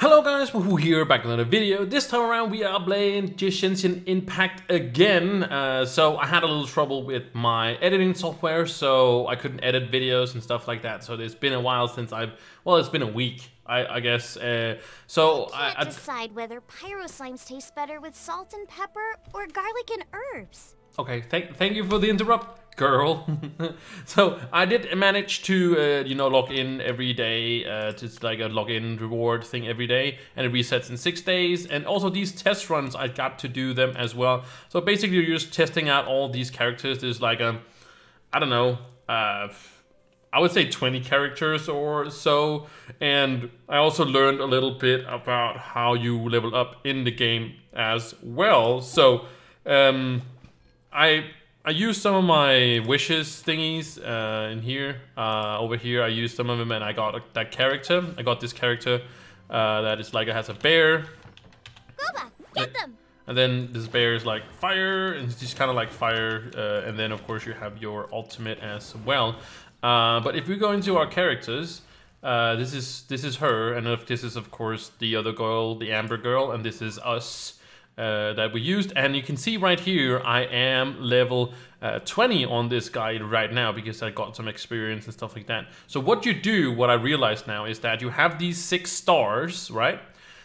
Hello guys, Wahoo here, back with another video. This time around we are playing Genshin Impact again. Uh, so I had a little trouble with my editing software, so I couldn't edit videos and stuff like that. So it's been a while since I've, well it's been a week, I, I guess. Uh, so I can't I, I decide whether pyro slimes taste better with salt and pepper or garlic and herbs. Okay, thank thank you for the interrupt, girl. so I did manage to uh, you know log in every day. Uh, it's like a login reward thing every day, and it resets in six days. And also these test runs, I got to do them as well. So basically, you're just testing out all these characters. There's like a, I don't know. Uh, I would say 20 characters or so. And I also learned a little bit about how you level up in the game as well. So, um, I I used some of my wishes thingies uh, in here. Uh, over here, I used some of them, and I got a, that character. I got this character uh, that is like it has a bear, Guoba, get them! and then this bear is like fire, and it's just kind of like fire. Uh, and then of course you have your ultimate as well. Uh, but if we go into our characters, uh, this is this is her, and this is of course the other girl, the Amber girl, and this is us uh, that we used. And you can see right here, I am level uh, 20 on this guide right now because I got some experience and stuff like that. So what you do, what I realize now is that you have these six stars, right?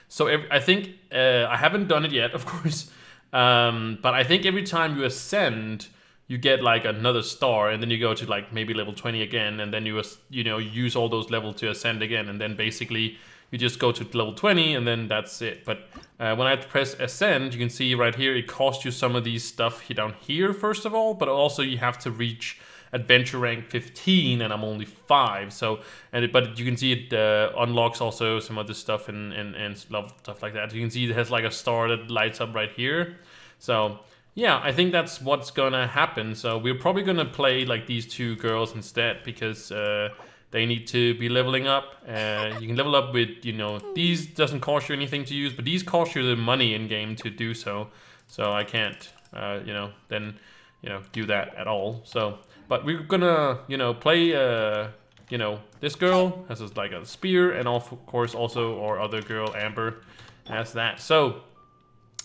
So every, I think, uh, I haven't done it yet, of course, um, but I think every time you ascend, you get like another star and then you go to like maybe level 20 again and then you you know use all those levels to ascend again and then basically you just go to level 20 and then that's it. But uh, when I press ascend, you can see right here, it costs you some of these stuff down here, first of all, but also you have to reach adventure rank 15 and I'm only 5 so and it, but you can see it uh, unlocks also some other stuff and, and, and stuff like that. You can see it has like a star that lights up right here. So yeah I think that's what's gonna happen. So we're probably gonna play like these two girls instead because uh, they need to be leveling up. Uh, you can level up with, you know, these doesn't cost you anything to use, but these cost you the money in game to do so. So I can't, uh, you know, then, you know, do that at all. So, but we're gonna, you know, play, uh, you know, this girl has like a spear, and of course also our other girl, Amber, has that. So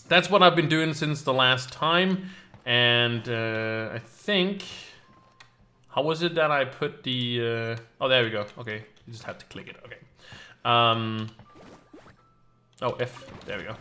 that's what I've been doing since the last time, and uh, I think how was it that I put the... Uh... Oh, there we go. Okay, you just have to click it. Okay. Um... Oh, F. There we go.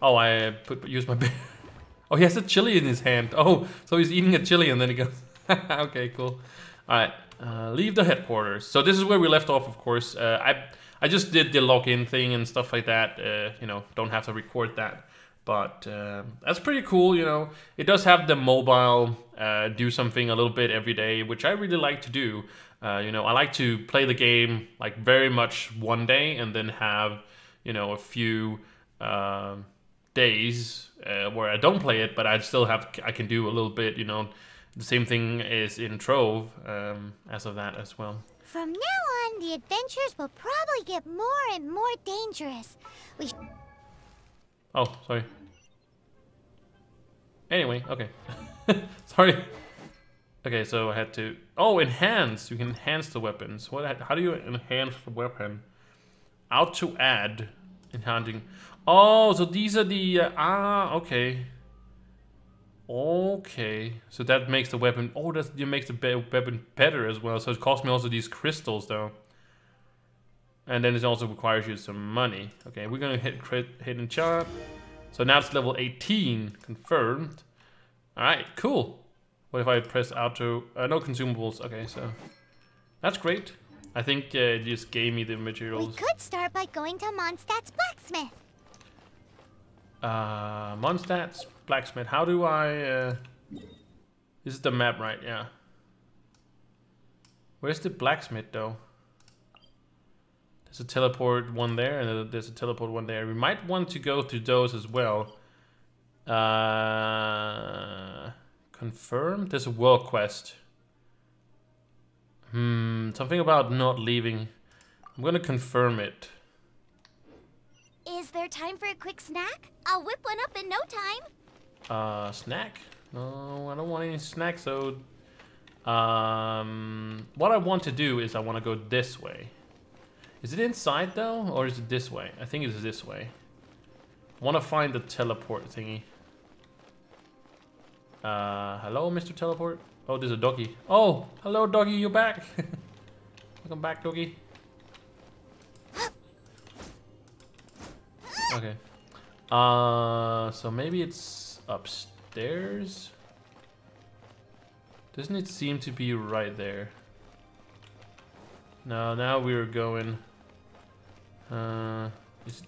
Oh, I put use my... oh, he has a chili in his hand. Oh, so he's eating a chili and then he goes... okay, cool. Alright, uh, leave the headquarters. So this is where we left off, of course. Uh, I I just did the login thing and stuff like that. Uh, you know, don't have to record that. But uh, that's pretty cool, you know. It does have the mobile uh, do something a little bit every day, which I really like to do. Uh, you know, I like to play the game like very much one day and then have, you know, a few um, days uh, where I don't play it, but I still have I can do a little bit. You know, the same thing is in Trove um, as of that as well. From now on, the adventures will probably get more and more dangerous. We. Oh, sorry. Anyway, okay. sorry. Okay, so I had to... Oh, enhance! You can enhance the weapons. What? How do you enhance the weapon? Out to add. Enhancing. Oh, so these are the... Uh, ah, okay. Okay. So that makes the weapon... Oh, that makes the weapon better as well. So it costs me also these crystals, though. And then it also requires you some money. Okay, we're gonna hit crit, hidden chart. So now it's level 18, confirmed. Alright, cool. What if I press auto? Uh, no consumables. Okay, so that's great. I think uh, it just gave me the materials. We could start by going to Mondstadt's blacksmith. Uh, Mondstadt's blacksmith. How do I... Uh... This is the map, right? Yeah. Where's the blacksmith, though? There's a teleport one there, and there's a teleport one there. We might want to go to those as well. Uh, confirm? There's a world quest. Hmm, something about not leaving. I'm gonna confirm it. Is there time for a quick snack? I'll whip one up in no time. Uh, snack? No, I don't want any snacks, so... Um, what I want to do is I want to go this way. Is it inside though, or is it this way? I think it's this way. Want to find the teleport thingy. Uh, hello, Mr. Teleport. Oh, there's a doggy. Oh, hello, doggy, you're back? Welcome back, doggy. Okay. Uh, so maybe it's upstairs. Doesn't it seem to be right there? No, now we're going. Uh, is,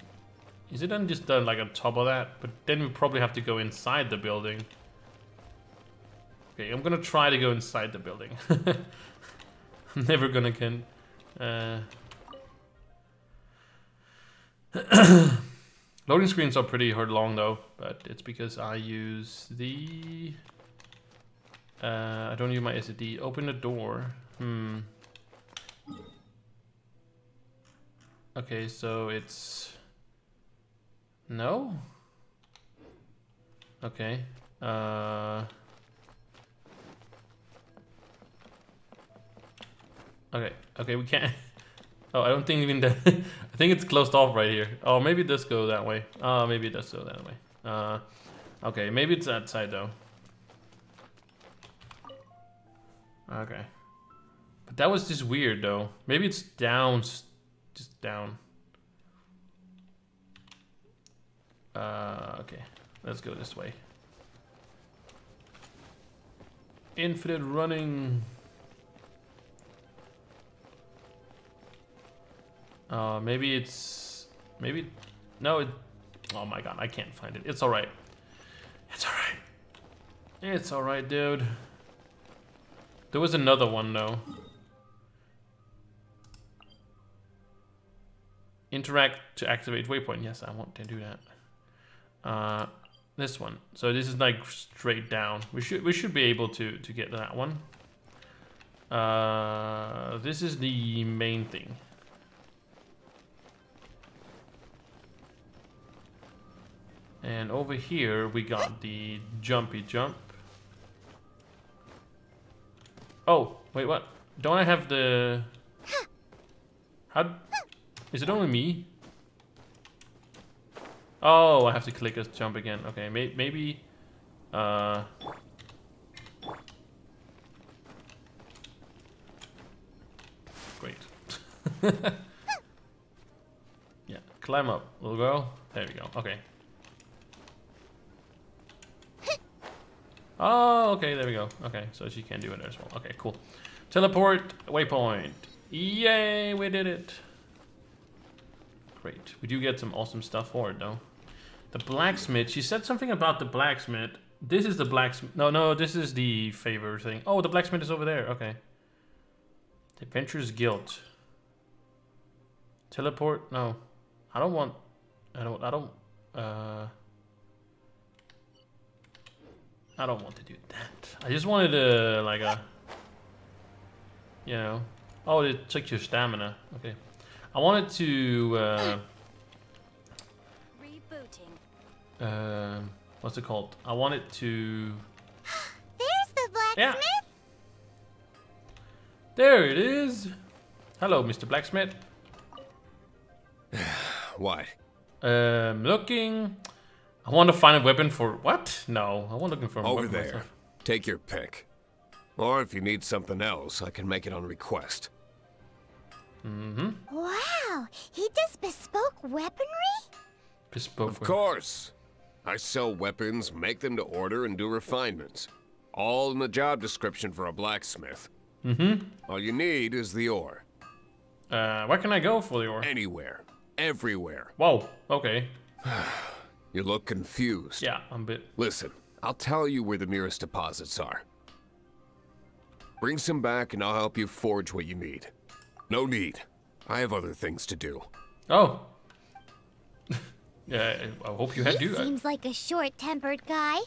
is it then just done like on top of that? But then we probably have to go inside the building. Okay, I'm gonna try to go inside the building. I'm never gonna can. Uh, loading screens are pretty hard long though, but it's because I use the. Uh, I don't use my SSD. Open the door. Hmm. Okay, so it's no. Okay. Uh. Okay, okay, we can't. Oh, I don't think even that. I think it's closed off right here. Oh, maybe does go that way. Oh, maybe it does go that way. Uh, okay, maybe it's that side though. Okay. But that was just weird though. Maybe it's down, just down. Uh, okay, let's go this way. Infinite running. Uh, maybe it's... Maybe... No, it... Oh my god, I can't find it. It's alright. It's alright. It's alright, dude. There was another one, though. Interact to activate waypoint. Yes, I want to do that. Uh, this one. So this is like straight down. We should we should be able to to get that one. Uh, this is the main thing. And over here we got the jumpy jump. Oh, wait, what? Don't I have the... How... Is it only me? Oh, I have to click a jump again. Okay, may maybe... Uh... Great. yeah, climb up, little girl. There we go. Okay. Oh, okay, there we go. Okay, so she can do it as well. Okay, cool. Teleport, waypoint. Yay, we did it. Great. We do get some awesome stuff for it, though. The blacksmith. She said something about the blacksmith. This is the blacksmith. No, no, this is the favor thing. Oh, the blacksmith is over there. Okay. The Adventurers Guild. Teleport? No. I don't want... I don't... I don't... Uh... I don't want to do that. I just wanted to, like, a... You know... Oh, it took your stamina. Okay. I wanted to, uh... Rebooting. Uh, what's it called? I wanted to... There's the blacksmith. Yeah. There it is. Hello, Mr. Blacksmith. What? Um, looking... I want to find a weapon for... What? No, I want looking for a Over weapon there. myself. Take your pick. Or if you need something else, I can make it on request. Mm-hmm. Wow, he does bespoke weaponry? Bespoke. Of course. I sell weapons, make them to order, and do refinements. All in the job description for a blacksmith. Mm-hmm. All you need is the ore. Uh, where can I go for the ore? Anywhere. Everywhere. Whoa, okay. You look confused. Yeah, I'm a bit... Listen, I'll tell you where the nearest deposits are. Bring some back and I'll help you forge what you need. No need. I have other things to do. Oh. yeah, I I hope you had he do that. seems like a short-tempered guy.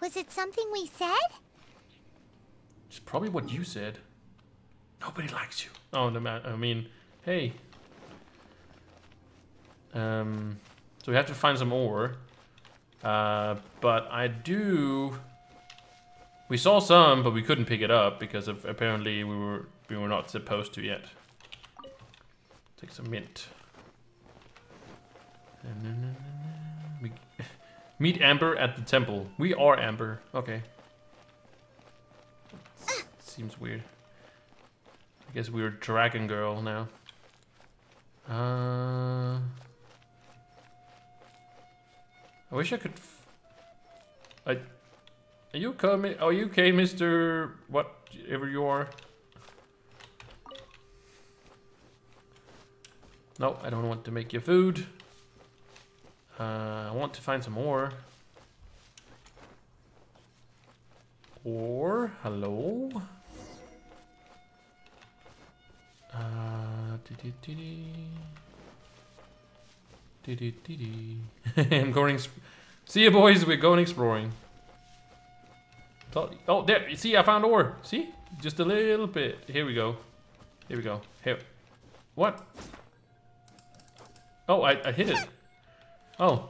Was it something we said? It's probably what you said. Nobody likes you. Oh, no, man. I mean, hey. Um, so we have to find some ore. Uh, but I do. We saw some, but we couldn't pick it up because of apparently we were we were not supposed to yet. Take some mint. Meet Amber at the temple. We are Amber. Okay. Seems weird. I guess we're Dragon Girl now. Uh, I wish I could. I. Are you coming? Are you okay, Mister? Whatever you are. No, I don't want to make you food. Uh, I want to find some ore. Or hello. Uh, -dee -dee -dee. I'm going. See you, boys. We're going exploring. Oh, there. You see, I found ore. See, just a little bit. Here we go. Here we go. Here. What? Oh, I, I hit it. Oh.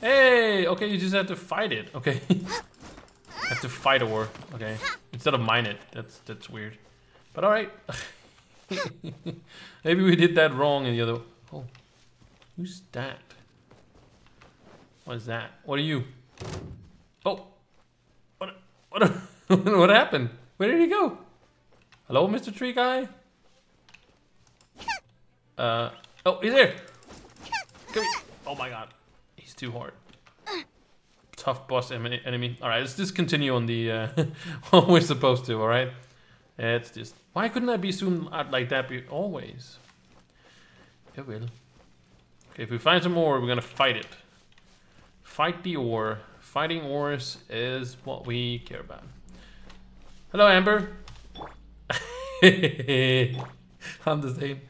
Hey, okay, you just have to fight it. Okay. have to fight a war. Okay. Instead of mine it. That's that's weird. But alright. Maybe we did that wrong in the other Oh. Who's that? What is that? What are you? Oh. What what what happened? Where did he go? Hello, Mr. Tree Guy? Uh oh, he's there. Oh my god. He's too hard tough boss enemy. All right, let's just continue on the uh, what we're supposed to. All right, it's just why couldn't I be zoomed out like that? Always. It will. Okay, if we find some ore, we're gonna fight it. Fight the ore. Fighting ores is what we care about. Hello, Amber. I'm the same.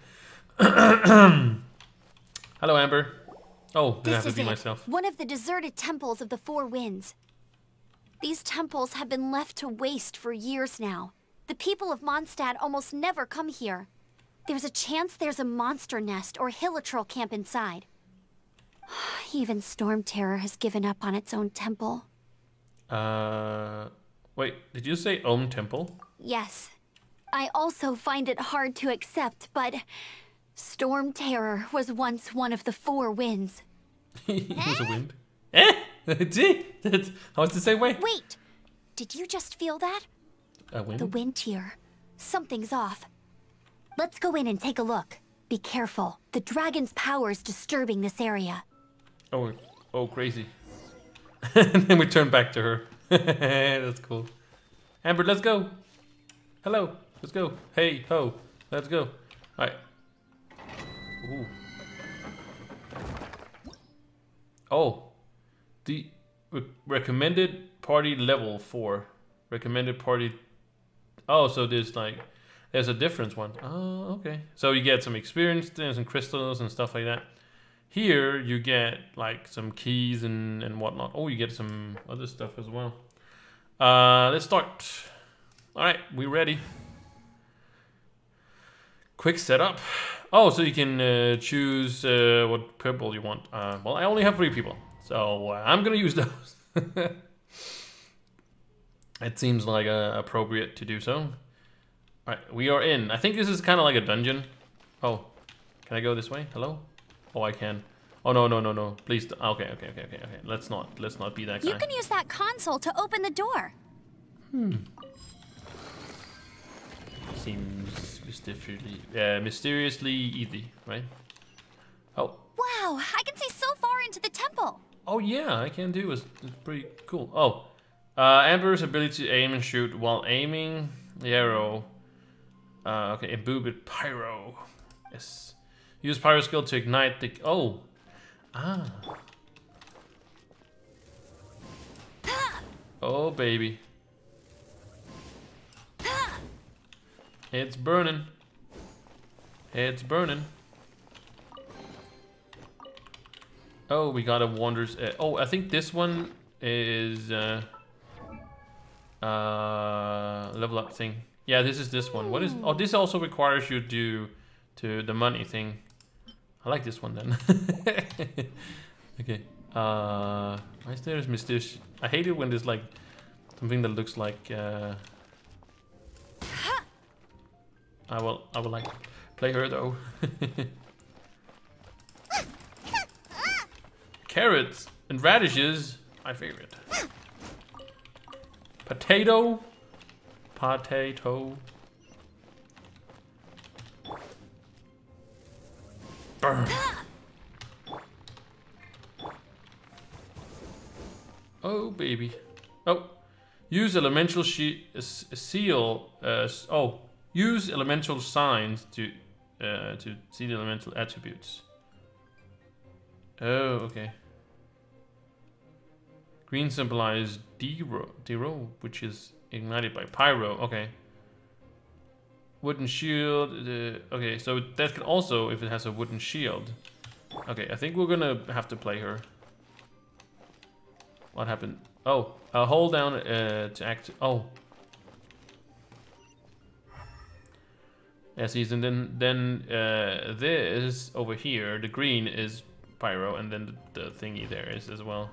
Hello, Amber. Oh, I have to be it. myself. One of the deserted temples of the Four Winds. These temples have been left to waste for years now. The people of Mondstadt almost never come here. There's a chance there's a monster nest or hilichurl camp inside. Even Storm Terror has given up on its own temple. Uh, wait, did you say own temple? Yes. I also find it hard to accept, but Storm Terror was once one of the four winds. he was a wind. Eh? See? How was the same way? Wait! Did you just feel that? A wind? The wind here. Something's off. Let's go in and take a look. Be careful. The dragon's power is disturbing this area. Oh, oh, crazy. and then we turn back to her. That's cool. Amber, let's go. Hello, let's go. Hey, ho, let's go. All right. Ooh. Oh, the re recommended party level four. Recommended party. Oh, so there's like there's a difference one. Oh, okay. So you get some experience, there's some crystals and stuff like that. Here you get like some keys and and whatnot. Oh, you get some other stuff as well. Uh, let's start. All right, we ready. Quick setup. Oh, so you can uh, choose uh, what purple you want. Uh, well, I only have three people, so uh, I'm gonna use those. it seems like uh, appropriate to do so. All right, we are in. I think this is kind of like a dungeon. Oh, can I go this way? Hello? Oh, I can. Oh no no no no! Please. Okay okay okay okay okay. Let's not let's not be that guy. You can use that console to open the door. Hmm. Seems mysteriously, uh, mysteriously easy, right? Oh. Wow, I can see so far into the temple. Oh yeah, I can do. It's, it's pretty cool. Oh, uh, Amber's ability to aim and shoot while aiming the arrow. Uh, okay, imbued with pyro. Yes. Use pyro skill to ignite the. Oh. Ah. Oh baby. It's burning. It's burning. Oh, we got a wonders. Uh, oh, I think this one is uh, uh, level up thing. Yeah, this is this one. What is? Oh, this also requires you to to the money thing. I like this one then. okay. Uh, why is there? I hate it when there's like something that looks like. Uh, I will, I will like play her though. Carrots and radishes, my favorite. Potato, potato. Burn. Oh baby. Oh, use elemental she seal. Uh, oh, use elemental signs to uh, to see the elemental attributes. Oh, okay. Green symbolizes Dero, Dero, which is ignited by Pyro. Okay. Wooden shield. Uh, okay, so that can also, if it has a wooden shield. Okay, I think we're gonna have to play her. What happened? Oh, uh, hold down uh, to act. Oh. Yeah, see, and then then uh, this over here, the green is pyro, and then the, the thingy there is as well.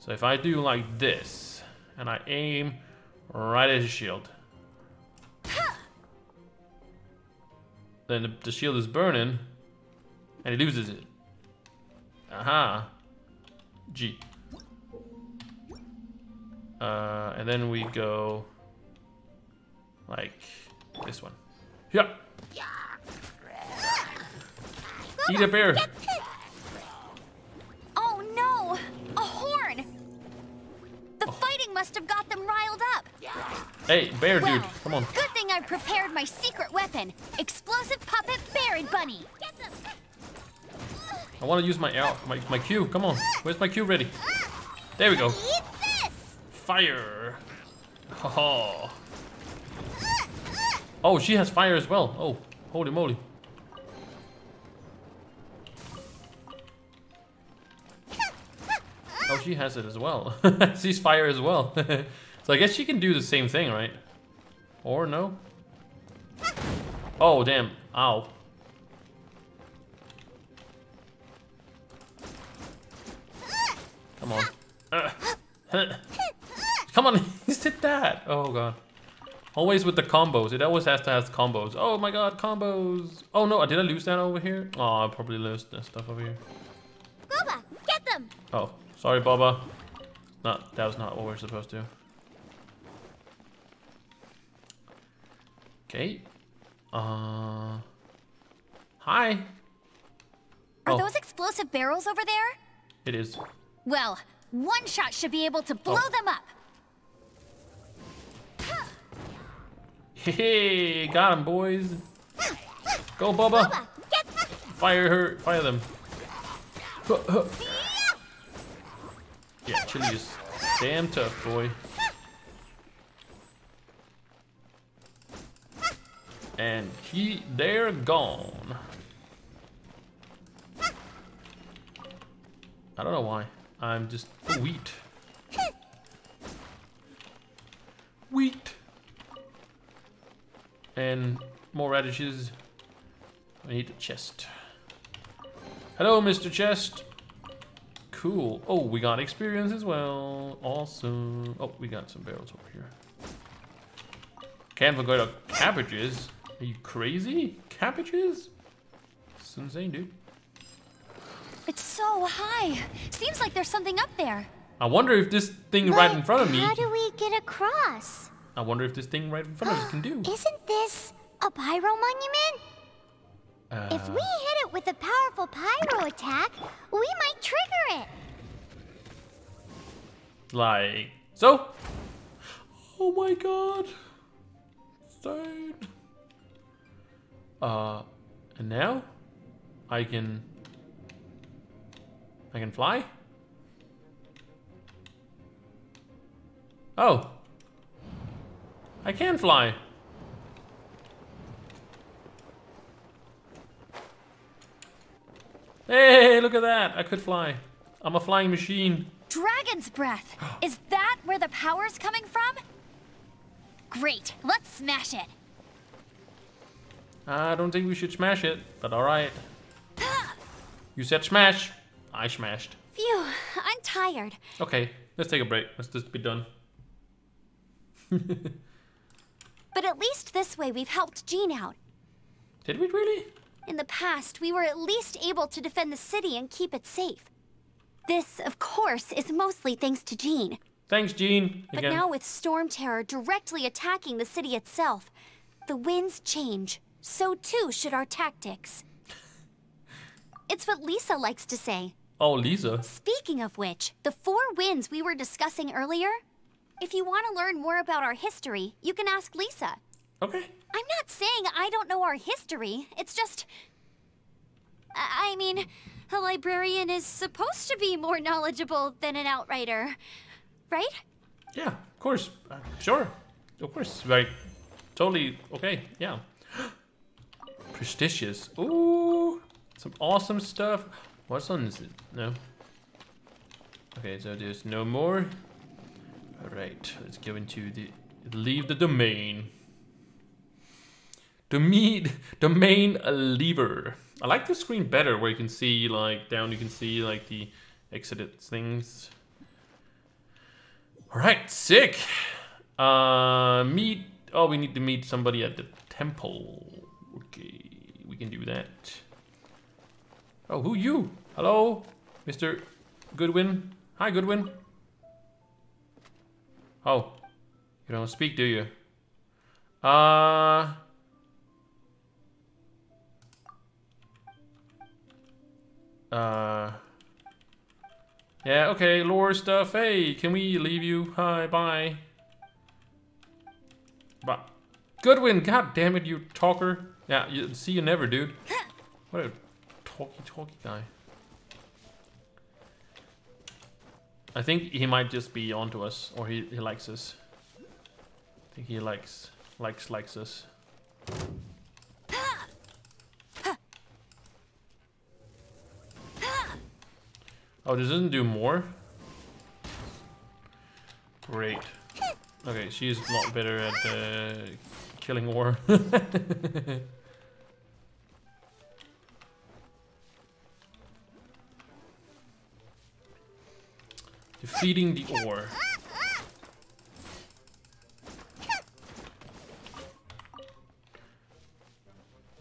So if I do like this, and I aim right at his shield, then the, the shield is burning, and he loses it. Aha. G. Uh, and then we go like this one. Yeah. Eat a bear. Oh no! A horn! The oh. fighting must have got them riled up. Hey, bear Well, dude, come on. good thing I prepared my secret weapon, explosive puppet Baron Bunny. I want to use my L, my my Q. Come on, where's my Q ready? There we go. Fire. Oh. Oh, she has fire as well. Oh, holy moly. Oh, she has it as well. She's fire as well. so I guess she can do the same thing, right? Or no? Oh, damn. Ow. Come on. Uh. Come on, did that. Oh god. Always with the combos. It always has to have combos. Oh my god, combos. Oh no, I did I lose that over here? Oh, I probably lost that stuff over here. Guoba, get them! Oh, sorry, Baba. Not that was not what we're supposed to. Okay. Uh. Hi. Are Oh. those explosive barrels over there? It is. Well, one shot should be able to blow Oh. them up. Hey, got him, boys. Go, Bubba. Fire her. Fire them. Yeah, Chili is damn tough, boy. And he, they're gone. I don't know why. I'm just wheat. Wheat. And more radishes. I need a chest. Hello, Mr. Chest. Cool. Oh, we got experience as well. Awesome. Oh, we got some barrels over here. Can't forget about cabbages. Are you crazy? Cabbages? It's insane, dude. It's so high. Seems like there's something up there. I wonder if this thing right in front of me. How do we get across? I wonder if this thing right in front of us can do. Isn't this a pyro monument? if Uh, we hit it with a powerful pyro attack, we might trigger it. Like so. Oh my god. Insane. Uh, and now I can. I can fly. Oh. I can fly. Hey, look at that. I could fly. I'm a flying machine. Dragon's breath. Is that where the power's coming from? Great. Let's smash it. I don't think we should smash it, but alright. You said smash. I smashed. Phew, I'm tired. Okay, let's take a break. Let's just be done. But at least this way we've helped Jean out. Did we really? In the past, we were at least able to defend the city and keep it safe. This, of course, is mostly thanks to Jean. Thanks, Jean. But now with Storm Terror directly attacking the city itself, the winds change. So too should our tactics. It's what Lisa likes to say. Oh, Lisa. Speaking of which, the four winds we were discussing earlier, if you want to learn more about our history, you can ask Lisa. Okay. I'm not saying I don't know our history. It's just. I mean, a librarian is supposed to be more knowledgeable than an outrider. Right? Yeah, of course. Uh, sure. Of course. Right. totally okay. Yeah. Prestigious. Ooh. Some awesome stuff. What's on is it? No. Okay, so there's no more. Alright, let's go into the leave the domain. Domain domain lever. I like the screen better where you can see like down you can see like the exited things. Alright, sick. Uh meet oh we need to meet somebody at the temple. Okay, we can do that. Oh, who you? Hello, Mr. Goodwin. Hi, Goodwin. Oh, you don't speak, do you? Uh. Uh. Yeah, okay, lore stuff. Hey, can we leave you? Hi, bye. Bye. Goodwin, god damn it, you talker. Yeah, you see you never, dude. What a talky talky guy. I think he might just be onto us, or he, he likes us. I think he likes, likes, likes us. Oh, this doesn't do more? Great. Okay, she's a lot better at uh, killing ore. Defeating the ore.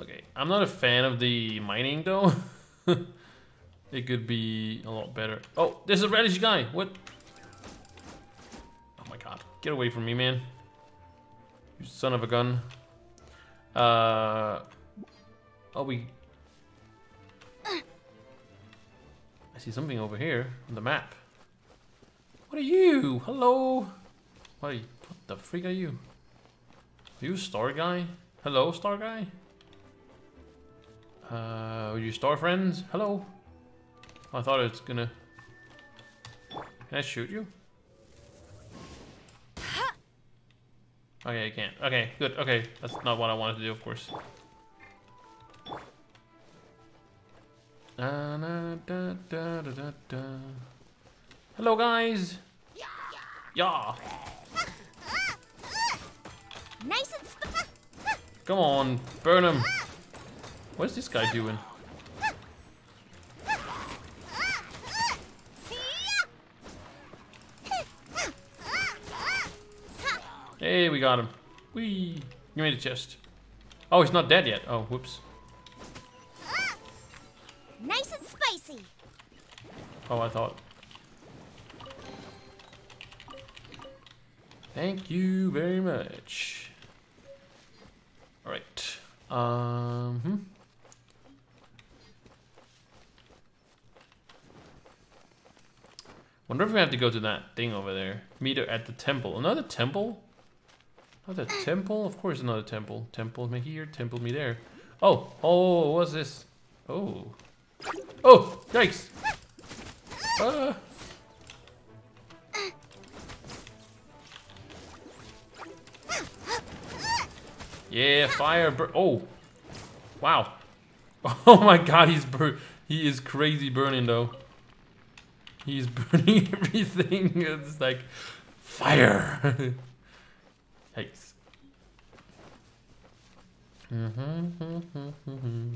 Okay, I'm not a fan of the mining though. it could be a lot better. Oh, there's a reddish guy. What? Oh my god. Get away from me, man. You son of a gun. Uh. Oh, we. I see something over here on the map. What are you? Hello? You, what the freak are you? Are you star guy? Hello, star guy? Uh, are you star friends? Hello? I thought it was gonna... Can I shoot you? Okay, I can't. Okay, good. Okay, that's not what I wanted to do, of course. Da, da, da. Hello, guys. Yeah. Nice and Come on, burn him. What is this guy doing? Hey, we got him. Whee! Give me the chest. Oh, he's not dead yet. Oh, whoops. nice and spicy. Oh, I thought. Thank you very much. All right. Um. Hmm. Wonder if we have to go to that thing over there. Meet her at the temple. Another temple? Another temple? Of course, another temple. Temple me here, temple me there. Oh, oh, what's this? Oh. Oh, yikes. Yeah, fire. Oh, wow. Oh my God, he's he is crazy burning though. He's burning everything. It's like fire. Yikes. Mm-hmm.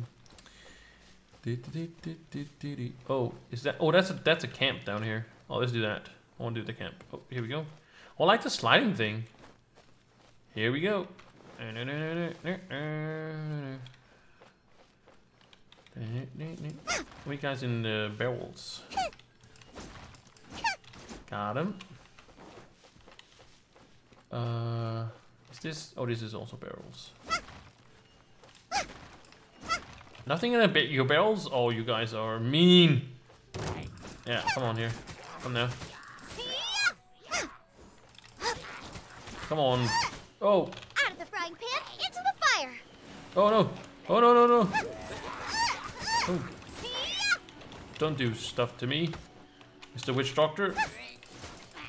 Oh, is that? Oh, that's a that's a camp down here. Oh, let's do that. I want to do the camp. Oh, here we go. Oh, I like the sliding thing. Here we go. We guys in the barrels. Got him. Uh, is this? Oh, this is also barrels. Nothing in a bit your barrels. Oh, you guys are mean. Yeah, come on here. Come now. Come on. Oh. Out of the frying pan, into the fire. Oh no. Oh no no no. Oh. Don't do stuff to me, Mr. Witch Doctor.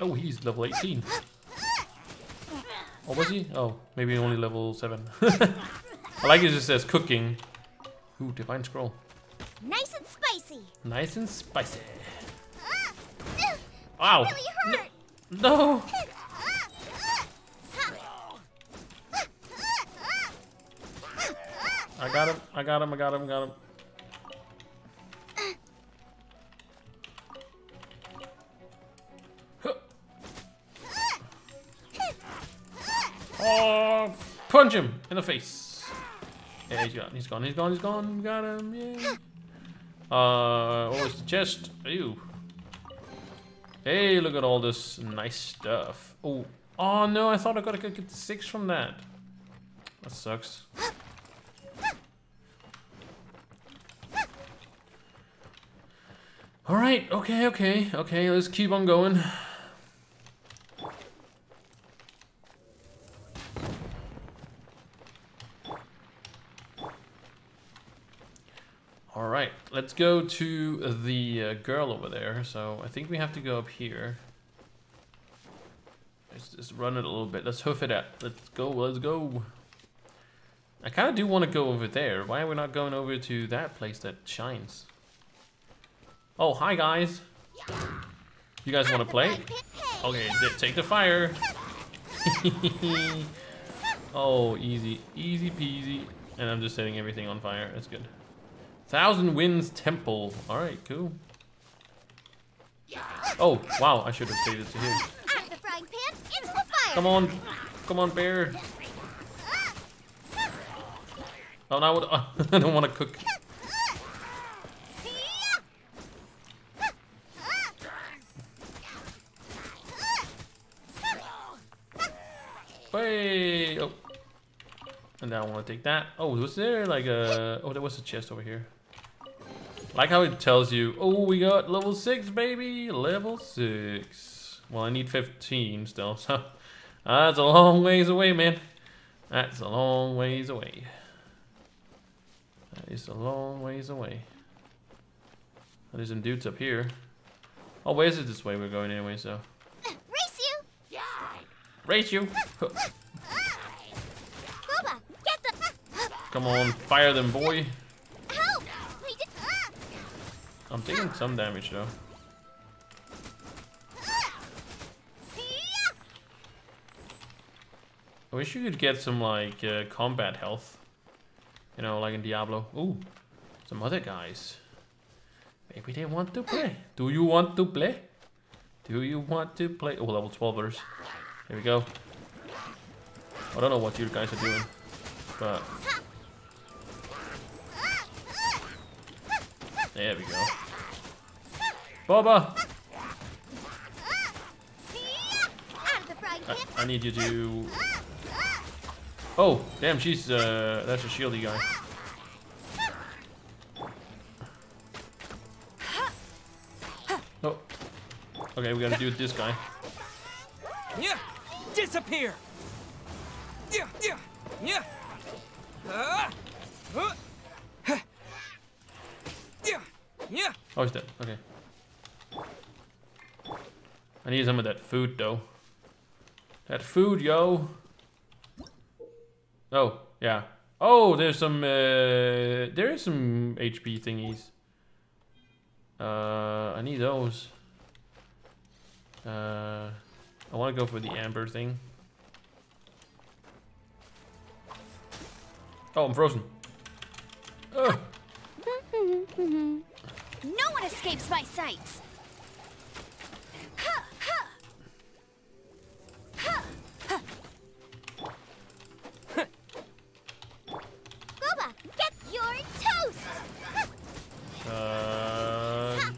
Oh, he's level 18. Oh, was he? Oh, maybe only level 7. I like it just says cooking. Ooh, Divine Scroll. Nice and spicy. Nice and spicy. Ah, Wow. really hurt. No. Got him. I got him. I got him. Got him. Oh, punch him in the face. Yeah, he's gone. He's gone. He's gone. He's gone. Got him. Yeah. Uh, what was the chest? Ew. Hey, look at all this nice stuff. Oh, oh no! I thought I gotta get the six from that. That sucks. All right. Okay. Okay. Okay. Let's keep on going. All right, let's go to the uh, girl over there. So I think we have to go up here. Let's just run it a little bit. Let's hoof it up. Let's go. Let's go. I kind of do want to go over there. Why are we not going over to that place that shines? Oh, hi guys. You guys want to play? Okay, take the fire. oh, easy, easy peasy. And I'm just setting everything on fire. That's good. Thousand Winds Temple. All right, cool. Oh, wow! I should have saved it to here. Out of the frying pan, into the fire. Come on, come on, bear. Oh, now what? I don't want to cook. Hey! Oh. And now I want to take that. Oh, was there like a... Oh, there was a chest over here. Like how it tells you, oh, we got level 6, baby! Level 6. Well, I need 15 still, so... That's a long ways away, man. That's a long ways away. That is a long ways away. There's some dudes up here. Oh, where is it this way we're going anyway, so... Race you. Race you! Guoba, get the. Come on, fire them, boy. Did. I'm taking some damage, though. I wish you could get some, like, uh, combat health. You know, like in Diablo. Ooh, some other guys. Maybe they want to play. Do you want to play? Do you want to play? Oh, level 12ers. Here we go. I don't know what you guys are doing, but... There we go. Boba! I. I need you to... Oh, damn, she's, uh, that's a shieldy guy. Oh. Okay, we gotta do this guy. Yeah, disappear. Yeah, yeah, yeah. Ah, uh, huh. Yeah, yeah. Oh, he's dead. Okay. I need some of that food, though. That food, yo. Oh, yeah. Oh, there's some, uh, there is some HP thingies. Uh, I need those. Uh, I want to go for the amber thing. Oh, I'm frozen. Ugh. No one escapes my sights! Get your toast! Uh,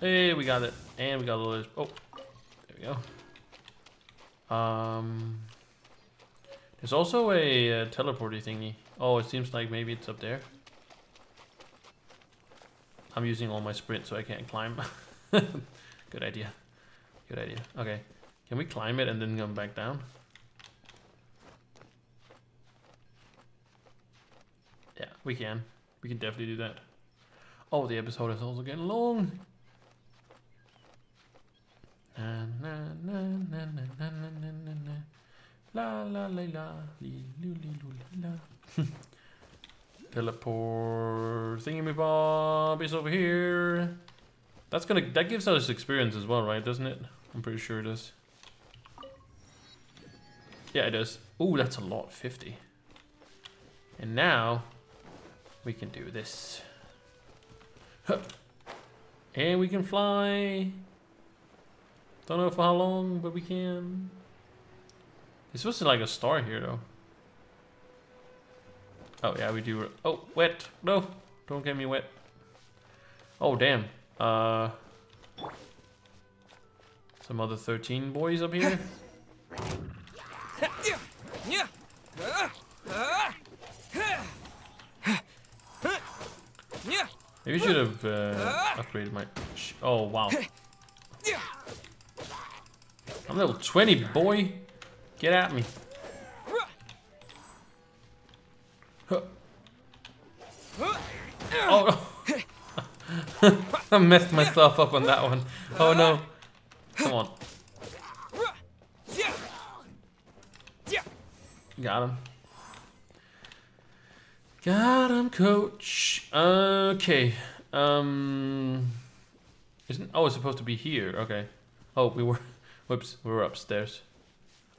hey, we got it. And we got a little... Oh. There's also a uh, teleporty thingy. Oh, it seems like maybe it's up there. I'm using all my sprint so I can't climb. Good idea. Good idea. Okay. Can we climb it and then come back down? Yeah, we can. We can definitely do that. Oh, the episode is also getting long. Na, na, na, La la la la li, lu, li, lu, la. Teleport is over here. That's gonna that gives us experience as well, right? Doesn't it? I'm pretty sure it does. Yeah, it does. Ooh, that's a lot, 50. And now we can do this. Huh. And we can fly. Don't know for how long, but we can. It's supposed to like a star here, though. Oh, yeah, we do. Oh, wet. No, don't get me wet. Oh, damn. Uh, some other 13 boys up here. Maybe should have uh, upgraded my. Oh, wow. I'm level 20, boy. Get at me. Oh, no. I messed myself up on that one. Oh, no. Come on. Got him. Got him, coach. Okay. Um. Isn't. Oh, it's supposed to be here. Okay. Oh, we were. Whoops. We were upstairs.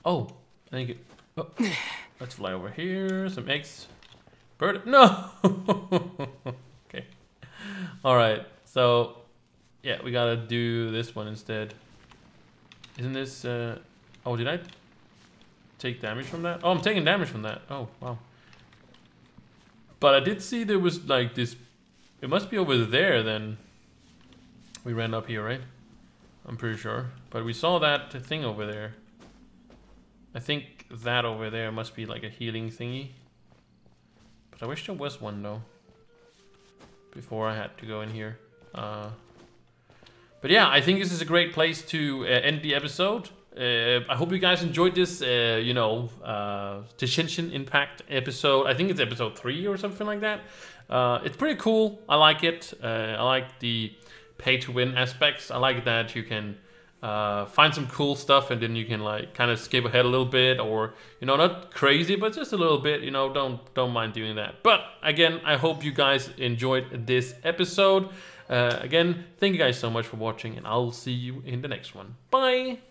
Oh. I think it. Oh. Let's fly over here. Some eggs. Bird. No! okay. Alright. So. Yeah, we gotta do this one instead. Isn't this. Uh, oh, did I take damage from that? Oh, I'm taking damage from that. Oh, wow. But I did see there was like this. It must be over there then. We ran up here, right? I'm pretty sure. But we saw that thing over there. I think that over there must be like a healing thingy. But I wish there was one though. Before I had to go in here. Uh, but yeah, I think this is a great place to uh, end the episode. Uh, I hope you guys enjoyed this, uh, you know, uh, Genshin Impact episode. I think it's episode three or something like that. Uh, it's pretty cool. I like it. Uh, I like the pay to win aspects. I like that you can uh, find some cool stuff and then you can like kind of skip ahead a little bit, or you know, not crazy, but just a little bit. You know, don't don't mind doing that. But again, I hope you guys enjoyed this episode. Uh, again, thank you guys so much for watching, and I'll see you in the next one. Bye.